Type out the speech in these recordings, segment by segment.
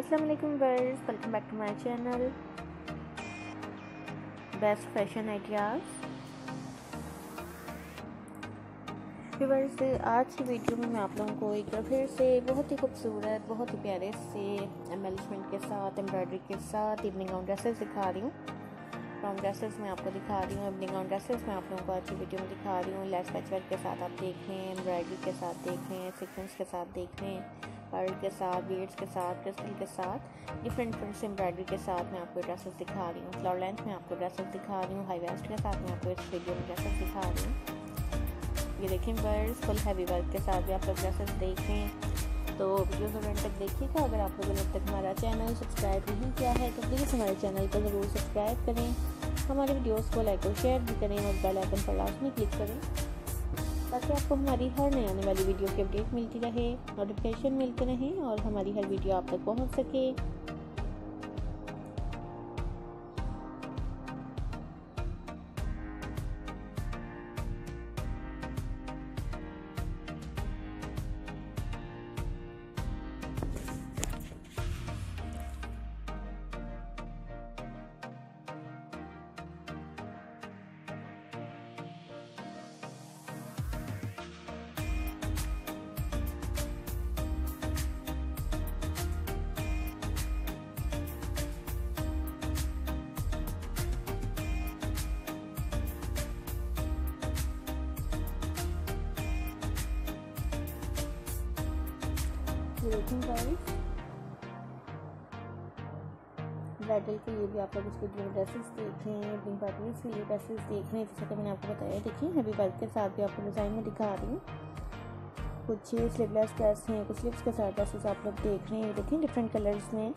अस्सलाम वालेकुम verse welcome back to my channel best fashion ideas आज की वीडियो में मैं आप लोगों को एक बार फिर से बहुत ही खूबसूरत, बहुत ही प्यारे से एम्बेलिशमेंट के साथ एम्ब्रॉयडरी के साथ इवनिंग गाउन ड्रेसेस दिखा रही हूँ। फ्रॉम ड्रेसेस मैं आपको दिखा रही हूँ इवनिंग गाउन ड्रेसेस मैं आप लोगों को आज की वीडियो में दिखा रही हूँ। लेस पैचवर्क के साथ आप देखें एम्ब्रॉयडरी के साथ देख सीक्वेंस के साथ देख। पर्ल के साथ बीड्स के साथ क्रिस्टल के साथ डिफरेंट डिफरेंट एम्ब्रॉयडरी के साथ मैं आपको ड्रेसेस दिखा रही हूँ। फ्लोर लेंथ में आपको ड्रेसेस दिखा रही हूँ। हाई वेस्ट के साथ मैं आपको इस वीडियो में ड्रेसेस दिखा रही हूँ। ये देखें बर्ड्स फुल हैवी वर्क के साथ भी आप लोग ड्रेसेस देखें। तो वीडियो ज़रूर तक देखिएगा। अगर आप लोगों ने अब तक हमारा चैनल सब्सक्राइब नहीं किया है तो प्लीज़ हमारे चैनल को ज़रूर सब्सक्राइब करें। हमारे वीडियोस को लाइक और शेयर भी करें और बेल आइकन पर लाजमी क्लिक करें। ताकि आपको हमारी हर नए आने वाली वीडियो की अपडेट मिलती रहे नोटिफिकेशन मिलते रहें और हमारी हर वीडियो आप तक पहुँच सके। देखें गाइस ब्राइडल के लिए भी आप लोग इसके लिए ड्रेसेस देख रहे हैं बिंग पार्टीज़ के लिए ड्रेसेस देख। रहे हैं जैसा कि मैंने आपको बताया, देखिए हैवी वर्क के साथ भी आपको डिज़ाइन में दिखा रही हूँ। कुछ स्लीवलेस ड्रेस हैं, कुछ स्लिप्स के साथ ड्रेसेस आप लोग देख रहे हैं। देखिए डिफरेंट कलर्स में।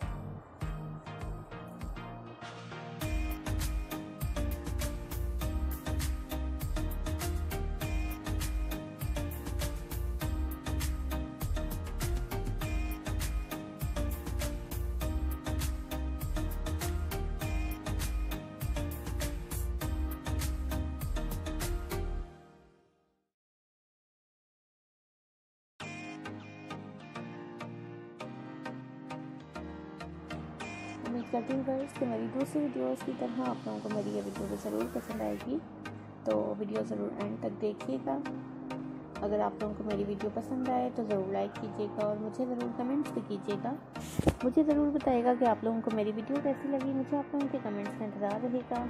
उम्मीद करती हूँ गर्ल्स कि मेरी दूसरी वीडियोस की तरह आप लोगों को मेरी ये वीडियो ज़रूर पसंद आएगी। तो वीडियो ज़रूर एंड तक देखिएगा। अगर आप लोगों को मेरी वीडियो पसंद आए तो ज़रूर लाइक कीजिएगा और मुझे ज़रूर कमेंट्स भी कीजिएगा। मुझे ज़रूर बताइएगा कि आप लोगों को मेरी वीडियो कैसी लगी। मुझे आप लोगों के कमेंट्स का इंतज़ार रहेगा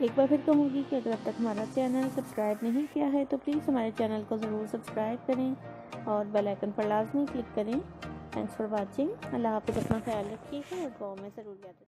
एक बार फिर कहूँगी कि अगर अब तक हमारा चैनल सब्सक्राइब नहीं किया है तो प्लीज़ हमारे चैनल को ज़रूर सब्सक्राइब करें और बेल आइकन पर लाजमी क्लिक करें। थैंक्स फॉर वॉचिंग अल्लाह हाफिज़ अपना ख्याल रखिएगा और गाँव में ज़रूर याद